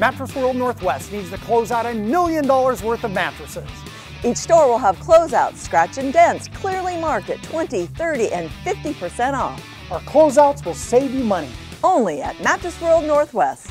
Mattress World Northwest needs to close out a million dollars worth of mattresses. Each store will have closeouts, scratch and dents, clearly marked at 20, 30, and 50% off. Our closeouts will save you money. Only at Mattress World Northwest.